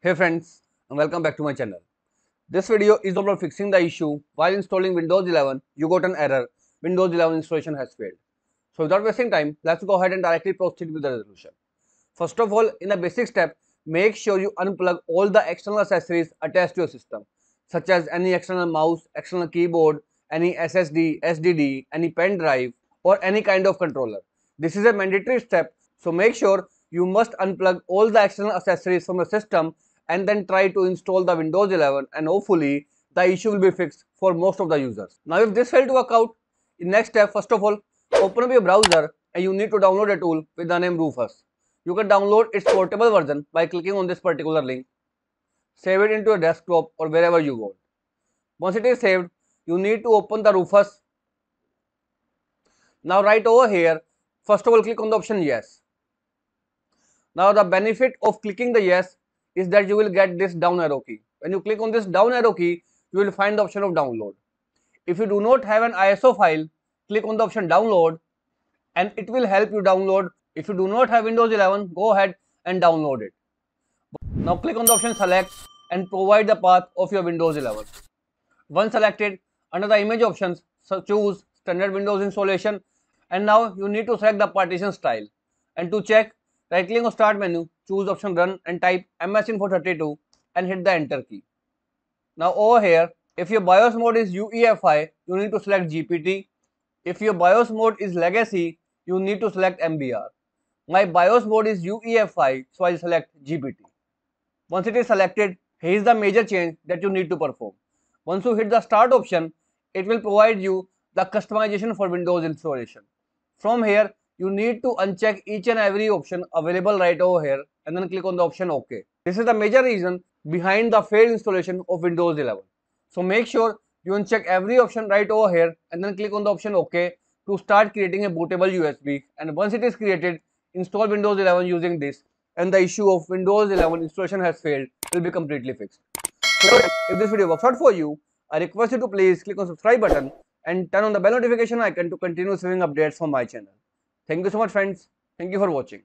Hey friends and welcome back to my channel. This video is about fixing the issue while installing Windows 11 you got an error Windows 11 installation has failed. So without wasting time let's go ahead and directly proceed with the resolution. First of all in the basic step make sure you unplug all the external accessories attached to your system such as any external mouse, external keyboard, any SSD, SDD, any pen drive or any kind of controller. This is a mandatory step so make sure you must unplug all the external accessories from your system and then try to install the Windows 11 and hopefully the issue will be fixed for most of the users. Now if this failed to work out, next step first of all open up your browser and you need to download a tool with the name Rufus. You can download its portable version by clicking on this particular link. Save it into your desktop or wherever you want. Once it is saved, you need to open the Rufus. Now right over here, first of all click on the option yes. Now the benefit of clicking the yes is that you will get this down arrow key. When you click on this down arrow key, you will find the option of download. If you do not have an ISO file, click on the option download and it will help you download. If you do not have Windows 11, go ahead and download it. Now click on the option select and provide the path of your Windows 11. Once selected, under the image options, so choose standard Windows installation and now you need to select the partition style. And to check, right click on start menu, choose option run and type MS-Info32 and hit the enter key. Now over here, if your BIOS mode is UEFI, you need to select GPT. If your BIOS mode is legacy, you need to select MBR. My BIOS mode is UEFI, so I'll select GPT. Once it is selected, here is the major change that you need to perform. Once you hit the start option, it will provide you the customization for Windows installation. From here, you need to uncheck each and every option available right over here and then click on the option OK. This is the major reason behind the failed installation of Windows 11. So make sure you uncheck every option right over here and then click on the option OK to start creating a bootable USB and once it is created, install Windows 11 using this and the issue of Windows 11 installation has failed will be completely fixed. So if this video works out for you, I request you to please click on subscribe button and turn on the bell notification icon to continue receiving updates from my channel. Thank you so much friends. Thank you for watching.